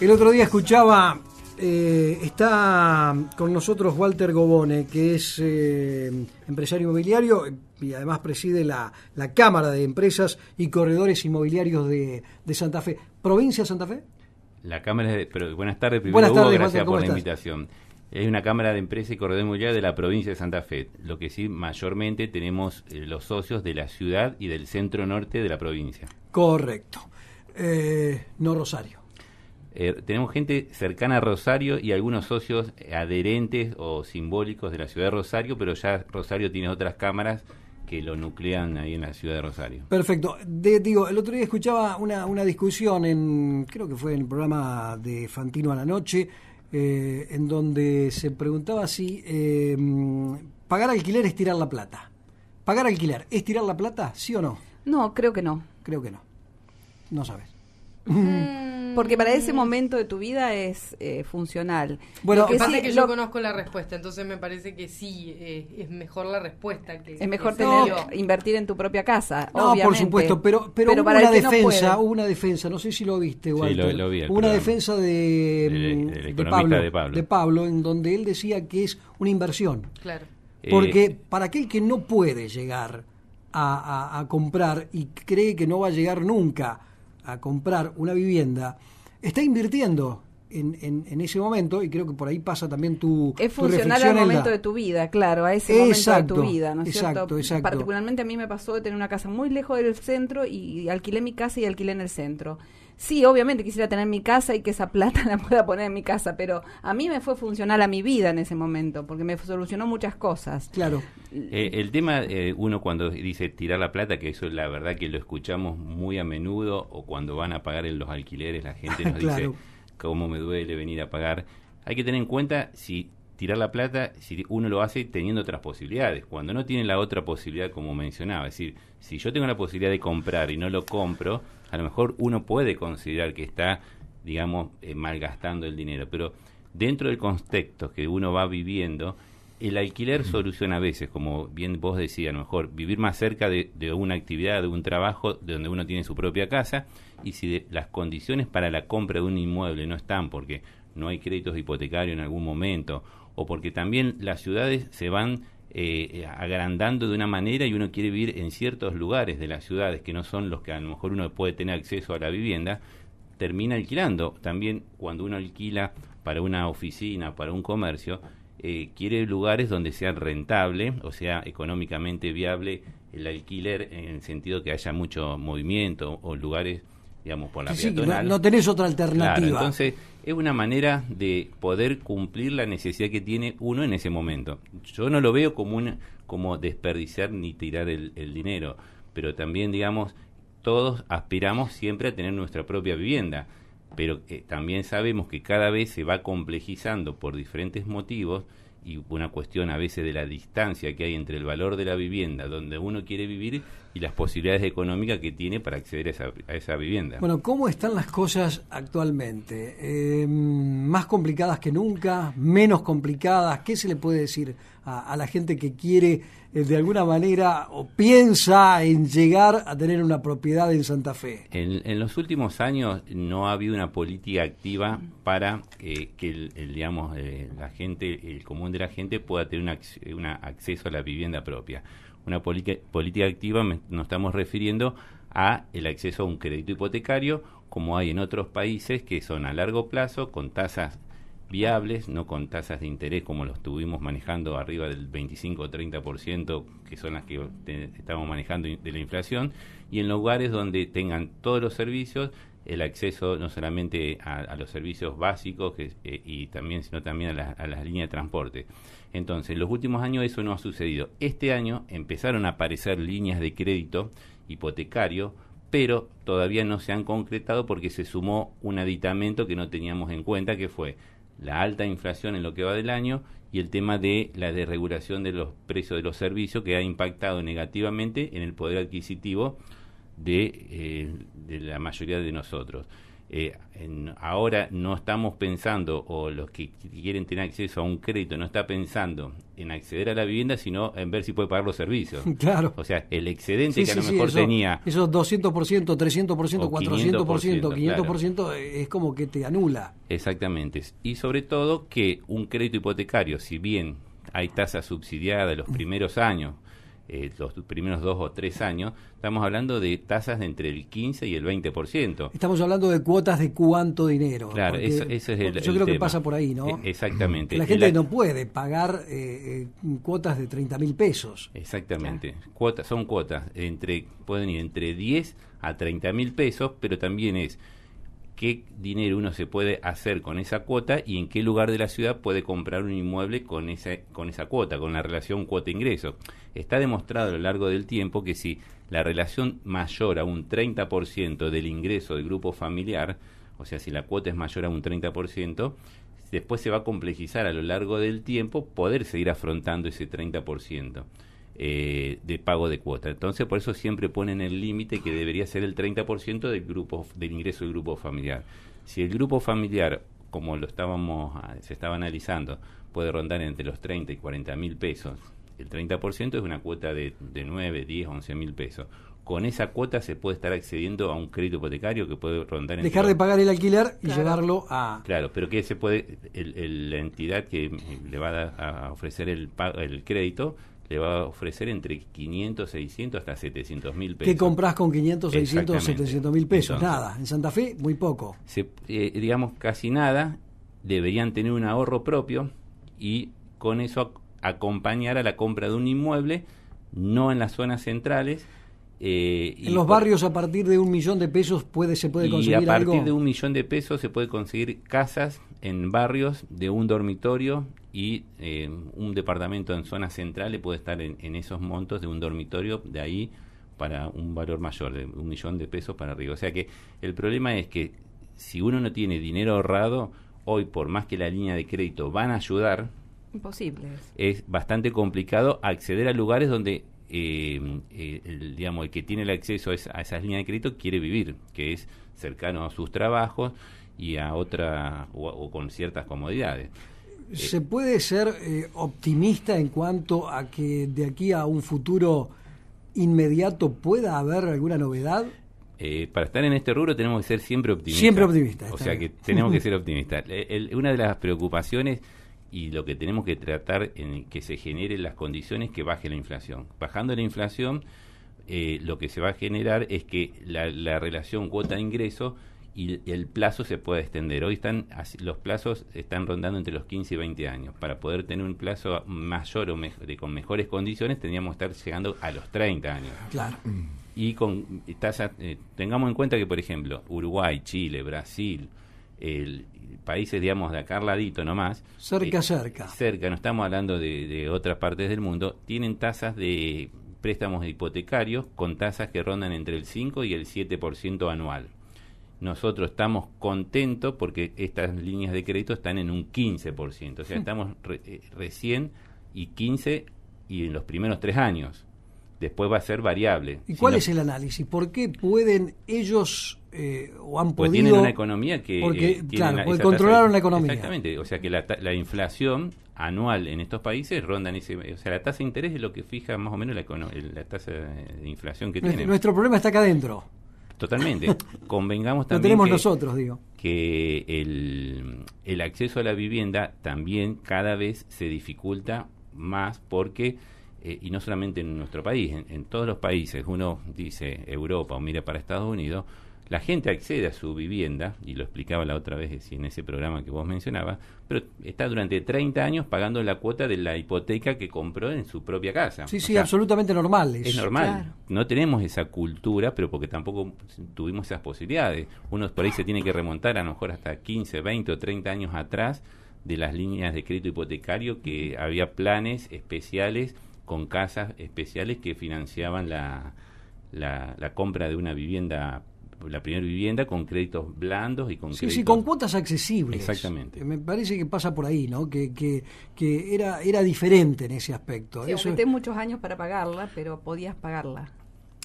El otro día escuchaba, eh, está con nosotros Walter Gobone, que es eh, empresario inmobiliario y además preside la, la, Cámara de Empresas y Corredores Inmobiliarios de, de Santa Fe. ¿Provincia de Santa Fe? La Cámara de... Pero, buenas tardes, primero buenas tardes, gracias por la invitación. Es una Cámara de Empresas y Corredores Inmobiliarios de la provincia de Santa Fe. Lo que sí, mayormente tenemos eh, los socios de la ciudad y del centro norte de la provincia. Correcto. no Rosario. Eh, tenemos gente cercana a Rosario y algunos socios adherentes o simbólicos de la ciudad de Rosario, pero ya Rosario tiene otras cámaras que lo nuclean ahí en la ciudad de Rosario. Perfecto. digo, el otro día escuchaba una, una discusión en, creo que fue en el programa de Fantino a la noche, eh, en donde se preguntaba si eh, pagar alquiler es tirar la plata. ¿Pagar alquiler es tirar la plata, sí o no? No, creo que no. Creo que no. No sabes. Mm, porque para ese momento de tu vida es eh, funcional. Bueno, lo que pasa es que yo conozco la respuesta, entonces me parece que sí, eh, es mejor la respuesta que... Es mejor tener, invertir en tu propia casa, No, por supuesto, pero, pero, hubo una defensa, hubo una defensa, no sé si lo viste, Walter. Sí, lo, vi. Hubo una defensa de, de, Pablo, de, Pablo. en donde él decía que es una inversión. Claro. Porque eh, para aquel que no puede llegar a, a comprar y cree que no va a llegar nunca a comprar una vivienda, está invirtiendo en, en, ese momento, y creo que por ahí pasa también tu. Es funcional al momento de tu vida, claro, a ese momento de tu vida, ¿no es exacto, Exacto. Particularmente a mí me pasó de tener una casa muy lejos del centro y alquilé mi casa y alquilé en el centro. Sí, obviamente quisiera tener mi casa y que esa plata la pueda poner en mi casa, pero a mí me fue funcional a mi vida en ese momento, porque me solucionó muchas cosas. Claro. Eh, el tema, eh, uno cuando dice tirar la plata, que eso es la verdad que lo escuchamos muy a menudo, o cuando van a pagar en los alquileres, la gente nos dice cómo me duele venir a pagar. Hay que tener en cuenta si tirar la plata, si uno lo hace teniendo otras posibilidades. Cuando no tiene la otra posibilidad, como mencionaba, es decir, si yo tengo la posibilidad de comprar y no lo compro, a lo mejor uno puede considerar que está, digamos, eh, malgastando el dinero, pero dentro del contexto que uno va viviendo, el alquiler soluciona a veces, como bien vos decías, a lo mejor vivir más cerca de, una actividad, de un trabajo, de donde uno tiene su propia casa, y si las condiciones para la compra de un inmueble no están porque no hay créditos hipotecarios en algún momento, o porque también las ciudades se van eh, agrandando de una manera y uno quiere vivir en ciertos lugares de las ciudades que no son los que a lo mejor uno puede tener acceso a la vivienda, termina alquilando. También cuando uno alquila para una oficina, para un comercio, eh, quiere lugares donde sea rentable, o sea, económicamente viable el alquiler en el sentido que haya mucho movimiento o lugares digamos, por la sí, no, tenés otra alternativa. entonces, es una manera de poder cumplir la necesidad que tiene uno en ese momento. Yo no lo veo como, un, como desperdiciar ni tirar el, dinero, pero también, digamos, todos aspiramos siempre a tener nuestra propia vivienda, pero eh, también sabemos que cada vez se va complejizando por diferentes motivos y una cuestión a veces de la distancia que hay entre el valor de la vivienda donde uno quiere vivir y las posibilidades económicas que tiene para acceder a esa, a esa vivienda. Bueno, ¿cómo están las cosas actualmente? Eh, ¿Más complicadas que nunca? ¿Menos complicadas? ¿Qué se le puede decir a, la gente que quiere eh, de alguna manera o piensa en llegar a tener una propiedad en Santa Fe? En, los últimos años no ha habido una política activa para que el, digamos, eh, la gente, el común de la gente pueda tener un acceso a la vivienda propia una política activa nos estamos refiriendo a el acceso a un crédito hipotecario como hay en otros países que son a largo plazo con tasas viables, no con tasas de interés como lo estuvimos manejando arriba del 25 o 30%, que son las que estamos manejando de la inflación, y en lugares donde tengan todos los servicios, el acceso no solamente a, los servicios básicos eh, y también, sino también a, a las líneas de transporte. Entonces, en los últimos años eso no ha sucedido. Este año empezaron a aparecer líneas de crédito hipotecario, pero todavía no se han concretado porque se sumó un aditamento que no teníamos en cuenta, que fue la alta inflación en lo que va del año y el tema de la desregulación de los precios de los servicios que ha impactado negativamente en el poder adquisitivo de, eh, de la mayoría de nosotros. Eh, ahora no estamos pensando, o los que quieren tener acceso a un crédito, no está pensando en acceder a la vivienda, sino en ver si puede pagar los servicios. Claro. O sea, el excedente que a lo mejor tenía... Esos 200%, 300%, 400%, 500%, es como que te anula. Exactamente. Y sobre todo que un crédito hipotecario, si bien hay tasa subsidiada los primeros años, eh, los primeros dos o tres años, estamos hablando de tasas de entre el 15 y el 20%. Estamos hablando de cuotas de cuánto dinero. Claro, eso, es el Yo creo que pasa por ahí, ¿no? E, exactamente. La gente no puede pagar eh, eh, cuotas de 30 mil pesos. Exactamente. Cuotas, son cuotas, entre pueden ir entre 10 a 30 mil pesos, pero también es qué dinero uno se puede hacer con esa cuota y en qué lugar de la ciudad puede comprar un inmueble con esa, con esa cuota, con la relación cuota-ingreso. Está demostrado a lo largo del tiempo que si la relación mayor a un 30% del ingreso del grupo familiar, o sea, si la cuota es mayor a un 30%, después se va a complejizar a lo largo del tiempo poder seguir afrontando ese 30%. Eh, de pago de cuota. Entonces, por eso siempre ponen el límite que debería ser el 30% del grupo del ingreso del grupo familiar. Si el grupo familiar, como lo estábamos ah, se estaba analizando, puede rondar entre los 30 y 40 mil pesos, el 30% es una cuota de, de 9, 10, 11 mil pesos con esa cuota se puede estar accediendo a un crédito hipotecario que puede rondar... Dejar de pagar el alquiler y llevarlo a... Claro, pero que se puede, la entidad que le va a, a ofrecer el, el crédito le va a ofrecer entre 500, 600 hasta 700 mil pesos. ¿Qué compras con 500, 600, 700 mil pesos? nada. En Santa Fe, muy poco. Eh, digamos, casi nada. Deberían tener un ahorro propio y con eso acompañar a la compra de un inmueble, no en las zonas centrales. Eh, en los barrios a partir de un millón de pesos puede se puede conseguir algo. Y a partir de un millón de pesos se puede conseguir casas en barrios de un dormitorio y eh, un departamento en zona central puede estar en, esos montos de un dormitorio de ahí para un valor mayor, de un millón de pesos para arriba. O sea que el problema es que si uno no tiene dinero ahorrado, hoy por más que la línea de crédito van a ayudar, imposible. Es bastante complicado acceder a lugares donde eh, eh, el, digamos, el que tiene el acceso a, esas líneas de crédito quiere vivir, que es cercano a sus trabajos y a otra o con ciertas comodidades. ¿Se puede ser eh, optimista en cuanto a que de aquí a un futuro inmediato pueda haber alguna novedad? Eh, para estar en este rubro tenemos que ser siempre optimistas. Siempre optimistas. O sea que tenemos que ser optimistas. una de las preocupaciones y lo que tenemos que tratar en que se generen las condiciones que baje la inflación. Bajando la inflación, eh, lo que se va a generar es que la, la relación cuota-ingreso y el plazo se puede extender. Hoy están los plazos están rondando entre los 15 y 20 años. Para poder tener un plazo mayor o de, con mejores condiciones tendríamos que estar llegando a los 30 años. Claro. Y con tasa, eh, tengamos en cuenta que, por ejemplo, Uruguay, Chile, Brasil, el, países, digamos, de acá al ladito nomás. Cerca, eh, cerca. Cerca, no estamos hablando de, de otras partes del mundo, tienen tasas de préstamos hipotecarios con tasas que rondan entre el 5 y el 7% anual nosotros estamos contentos porque estas líneas de crédito están en un 15%, o sea, estamos eh, recién y 15 y en los primeros tres años. Después va a ser variable. ¿Y cuál es el análisis? ¿Por qué pueden ellos eh, o han pues podido...? tienen una economía que... Porque, claro, controlaron la economía. Exactamente, o sea que la, la, inflación anual en estos países ronda en ese... O sea, la tasa de interés es lo que fija más o menos la, la tasa de inflación que tiene. Nuestro problema está acá adentro. Totalmente. Convengamos también. tenemos que, nosotros, digo. Que el, el acceso a la vivienda también cada vez se dificulta más porque, eh, y no solamente en nuestro país, en, en, todos los países, uno dice Europa o mira para Estados Unidos, la gente accede a su vivienda, y lo explicaba la otra vez en ese programa que vos mencionabas, pero está durante 30 años pagando la cuota de la hipoteca que compró en su propia casa. Sí, sí, absolutamente normal. Es, normal. No tenemos esa cultura, pero porque tampoco tuvimos esas posibilidades. Uno por ahí se tiene que remontar a lo mejor hasta 15, 20 o 30 años atrás de las líneas de crédito hipotecario que había planes especiales con casas especiales que financiaban la, la, la compra de una vivienda la primera vivienda con créditos blandos y con sí, sí, con cuotas accesibles. Exactamente. Me parece que pasa por ahí, ¿no? Que, que, que era, era diferente en ese aspecto. Sí, Eso muchos años para pagarla, pero podías pagarla.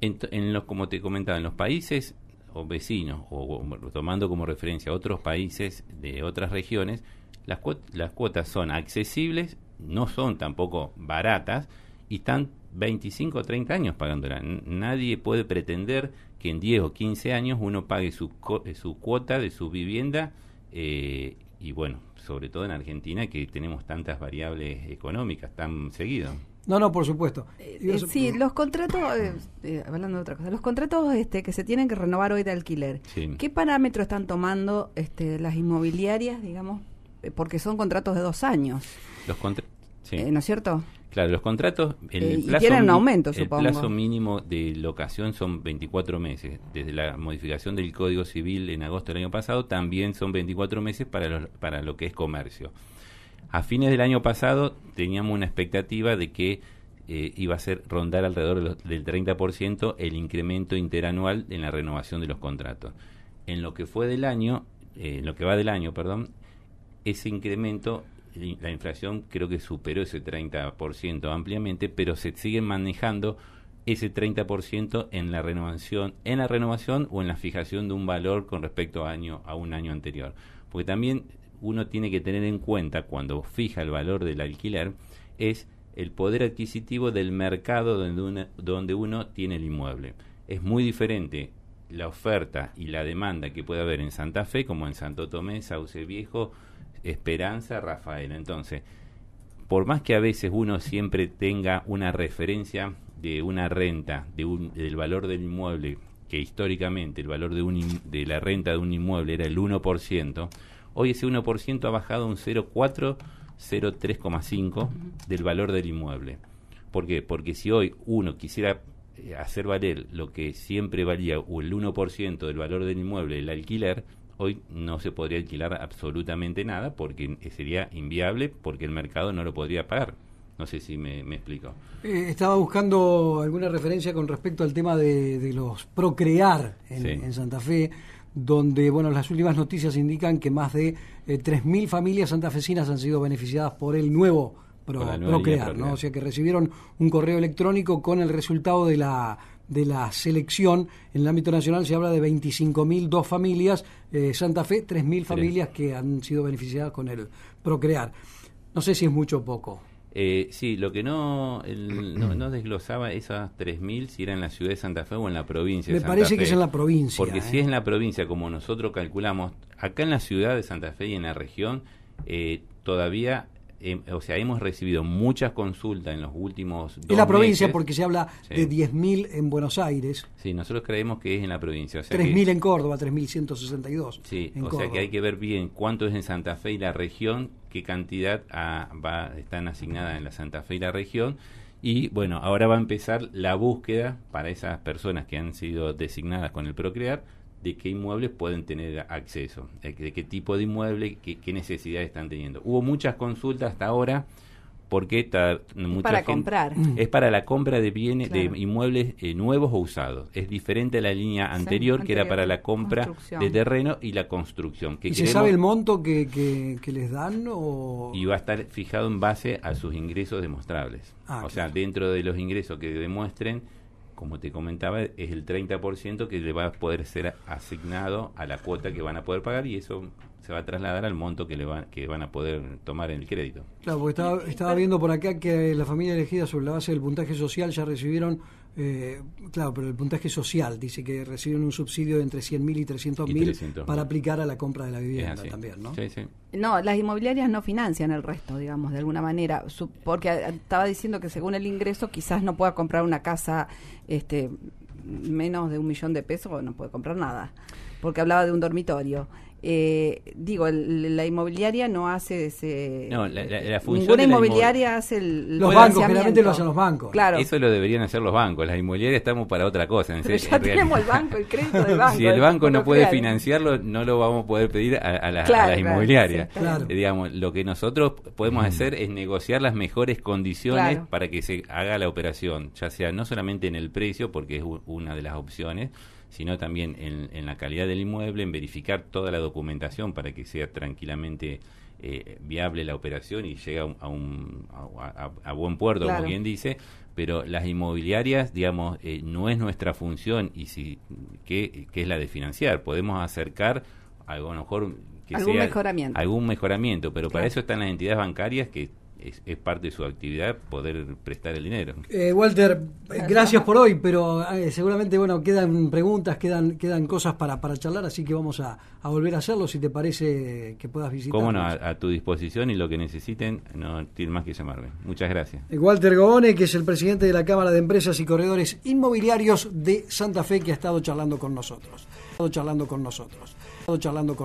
En, en, los, como te comentaba, en los países o vecinos, o, tomando como referencia otros países de otras regiones, las, las cuotas son accesibles, no son tampoco baratas y están 25 o 30 años pagándola. Nadie puede pretender que en 10 o 15 años uno pague su, su cuota de su vivienda eh, y bueno, sobre todo en Argentina que tenemos tantas variables económicas tan seguido. No, no, por supuesto. Eh, sí, los contratos, eh, hablando de otra cosa, los contratos este, que se tienen que renovar hoy de alquiler, ¿qué parámetros están tomando este, las inmobiliarias, digamos, porque son contratos de dos años? Los ¿No es cierto? Claro, los contratos, el, eh, plazo, un aumento, el plazo mínimo de locación son 24 meses. Desde la modificación del Código Civil en agosto del año pasado, también son 24 meses para, para lo que es comercio. A fines del año pasado teníamos una expectativa de que eh, iba a ser rondar alrededor del 30% el incremento interanual en la renovación de los contratos. En lo que fue del año, eh, en lo que va del año, perdón, ese incremento la inflación creo que superó ese 30% ampliamente, pero se sigue manejando ese 30% en la renovación, en la renovación o en la fijación de un valor con respecto a, año, a un año anterior. Porque también uno tiene que tener en cuenta cuando fija el valor del alquiler es el poder adquisitivo del mercado donde donde uno tiene el inmueble. Es muy diferente la oferta y la demanda que puede haber en Santa Fe como en Santo Tomé, Sauce Viejo, Esperanza Rafael. Entonces, por más que a veces uno siempre tenga una referencia de una renta, de un, del valor del inmueble, que históricamente el valor de, un, de la renta de un inmueble era el 1%, hoy ese 1% ha bajado a un 0,4, 0,3,5 del valor del inmueble. ¿Por qué? Porque si hoy uno quisiera eh, hacer valer lo que siempre valía o el 1% del valor del inmueble, el alquiler, hoy no se podría alquilar absolutamente nada porque sería inviable porque el mercado no lo podría pagar. No sé si me, explico. Eh, estaba buscando alguna referencia con respecto al tema de, los procrear en, Santa Fe, donde bueno las últimas noticias indican que más de eh, 3.000 familias santafesinas han sido beneficiadas por el nuevo procrear, ¿no? O sea que recibieron un correo electrónico con el resultado de la de la selección. En el ámbito nacional se habla de 25.000, dos familias, eh, Santa Fe, 3.000 familias que han sido beneficiadas con el Procrear. No sé si es mucho o poco. Eh, sí, lo que no, no, desglosaba esas 3.000 si era en la ciudad de Santa Fe o en la provincia Me de Santa parece que es en la provincia. Porque si ¿eh? es en la provincia, como nosotros calculamos, acá en la ciudad de Santa Fe y en la región, eh, todavía o sea, hemos recibido muchas consultas en los últimos dos En la provincia, porque se habla de 10.000 en Buenos Aires. Sí, nosotros creemos que es en la provincia. O sea 3.000 en Córdoba, 3.162. Sí, o sea que hay que ver bien cuánto es en Santa Fe y la región, qué cantidad ah, va, están asignadas en la Santa Fe y la región. Y bueno, ahora va a empezar la búsqueda para esas personas que han sido designadas con el Procrear de qué inmuebles pueden tener acceso, de qué tipo de inmueble, qué, qué necesidades están teniendo. Hubo muchas consultas hasta ahora porque está mucha para comprar. Mm. es para la compra de bienes de inmuebles eh, nuevos o usados. Es diferente a la línea anterior, que era para la compra de terreno y la construcción ¿Y se sabe el monto que, que, les dan o y va a estar fijado en base a sus ingresos demostrables. Ah, o sea dentro de los ingresos que demuestren como te comentaba, es el 30% que le va a poder ser asignado a la cuota que van a poder pagar y eso se va a trasladar al monto que le van, que van a poder tomar en el crédito. Claro, porque estaba, estaba viendo por acá que la familia elegida sobre la base del puntaje social ya recibieron, eh, claro, pero el puntaje social dice que recibieron un subsidio de entre 100.000 y 300.000 para aplicar a la compra de la vivienda también, ¿no? Sí, sí. No, las inmobiliarias no financian el resto, digamos, de alguna manera, porque estaba diciendo que según el ingreso quizás no pueda comprar una casa este menos de un millón de pesos, no puede comprar nada, porque hablaba de un dormitorio eh, digo, la inmobiliaria no hace ese... No, la, la, función Ninguna inmobiliaria hace el... Los bancos, generalmente lo hacen los bancos. Claro. Eso lo deberían hacer los bancos. Las inmobiliarias estamos para otra cosa. En Pero ya tenemos el banco, el crédito del banco. si el banco no puede financiarlo, no lo vamos a poder pedir a, las inmobiliarias. Eh, digamos, lo que nosotros podemos hacer es negociar las mejores condiciones para que se haga la operación, ya sea no solamente en el precio, porque es una de las opciones, sino también en, la calidad del inmueble, en verificar toda la documentación para que sea tranquilamente eh, viable la operación y llegue a, un, a, buen puerto, como quien dice, pero las inmobiliarias, digamos, eh, no es nuestra función y si que, es la de financiar. Podemos acercar algo a lo mejor que algún sea mejoramiento. algún mejoramiento, pero para eso están las entidades bancarias que es, parte de su actividad poder prestar el dinero. Eh, Walter, gracias por hoy, pero eh, seguramente bueno quedan preguntas, quedan quedan cosas para, para charlar, así que vamos a, volver a hacerlo si te parece que puedas visitar. Cómo no, a, tu disposición y lo que necesiten, no tienen más que llamarme. Muchas gracias. Eh, Walter Gobone, que es el presidente de la Cámara de Empresas y Corredores Inmobiliarios de Santa Fe, que ha estado charlando con nosotros. Ha estado charlando con nosotros. Ha estado charlando con